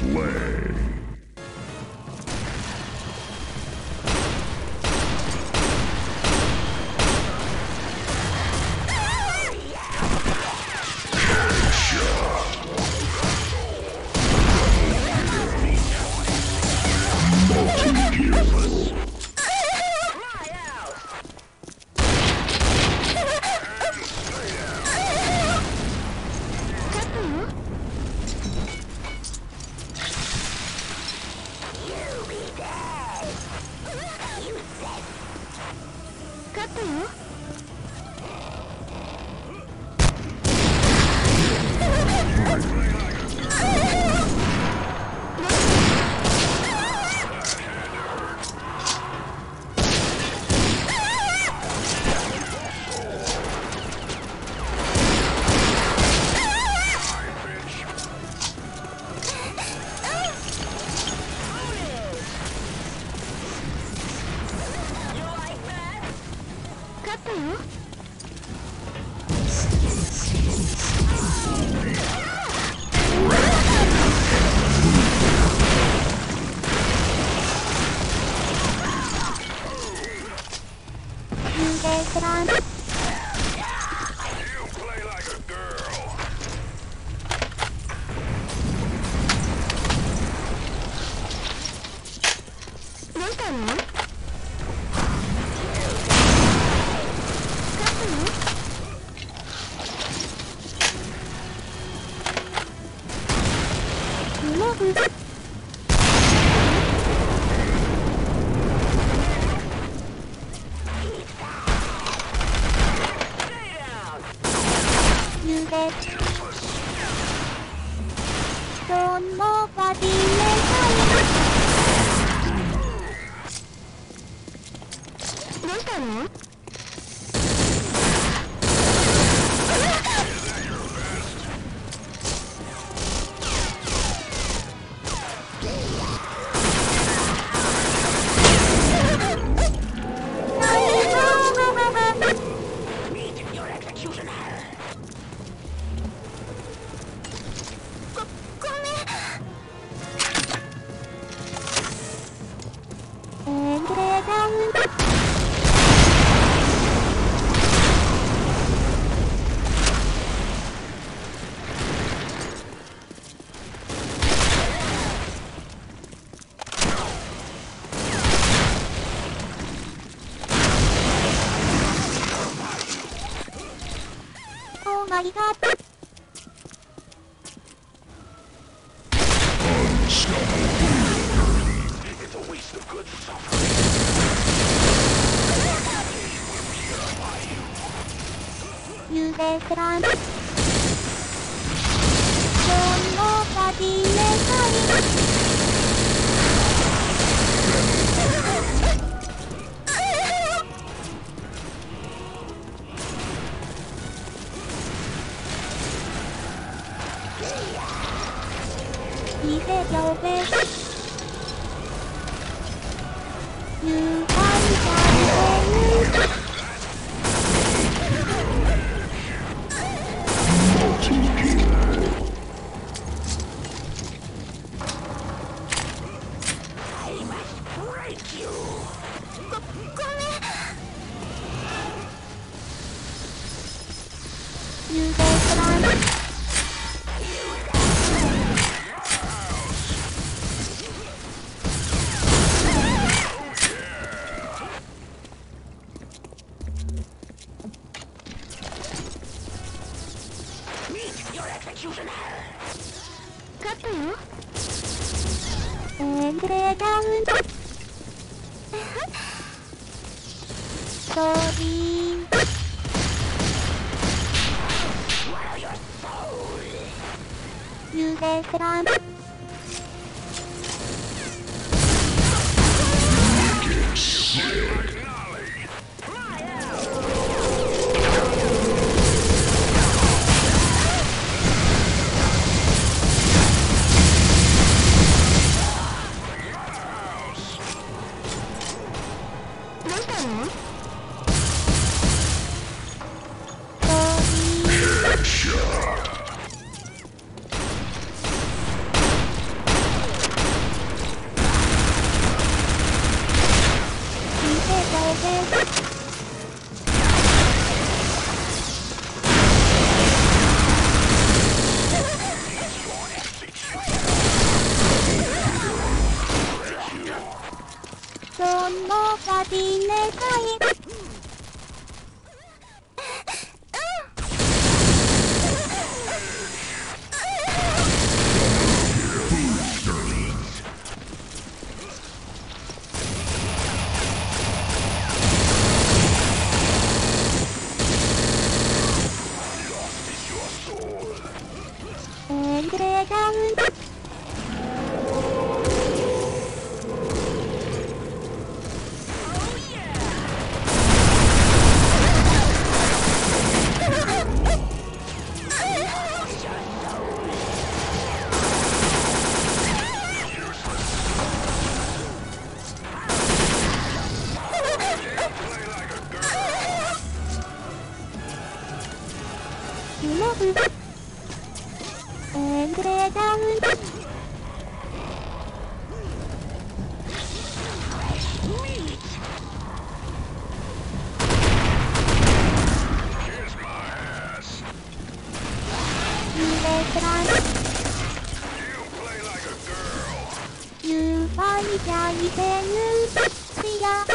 Play. 넌 뭐가 빌레 사야? 내 사야? 幽霊クランこの旅願い偽証明 Yeah. You guys get on. ユーファイジャイセヌシア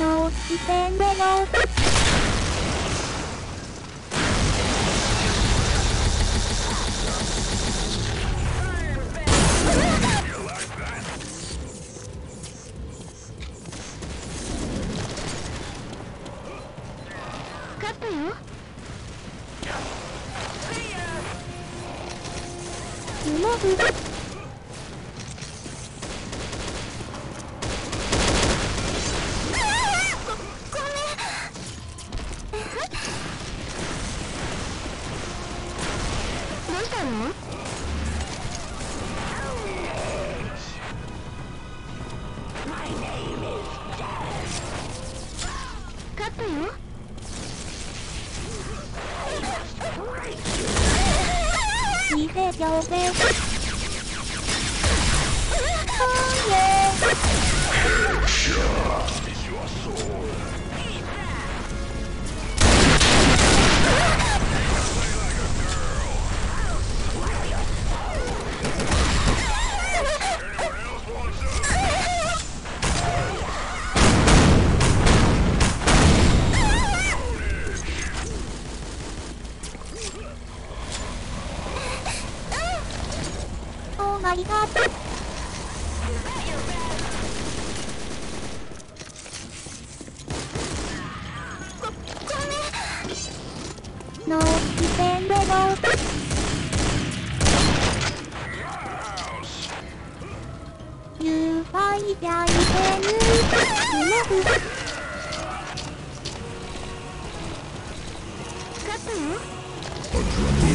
ノーステンベロ You like that? 勝ったよ Love uh, it. yellow bear. Oh, yeah. Headshot is your sword. Oh my god. No, defend the road. House. You fight the defend. 勝ったよ。勝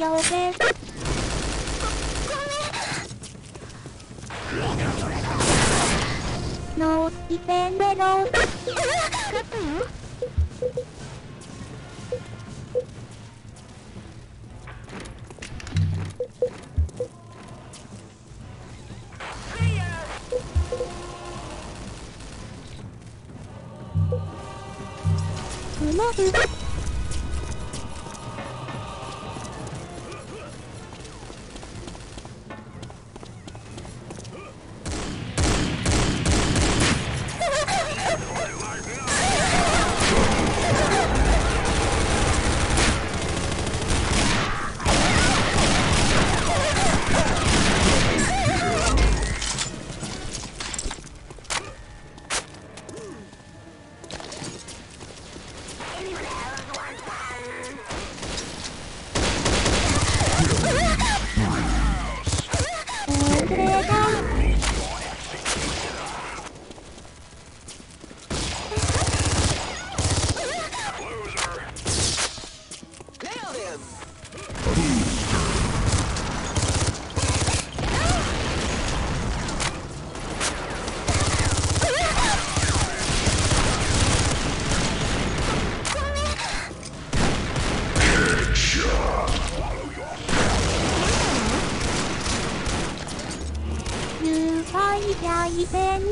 妖精ノー、イペンベロー。Love you. い大便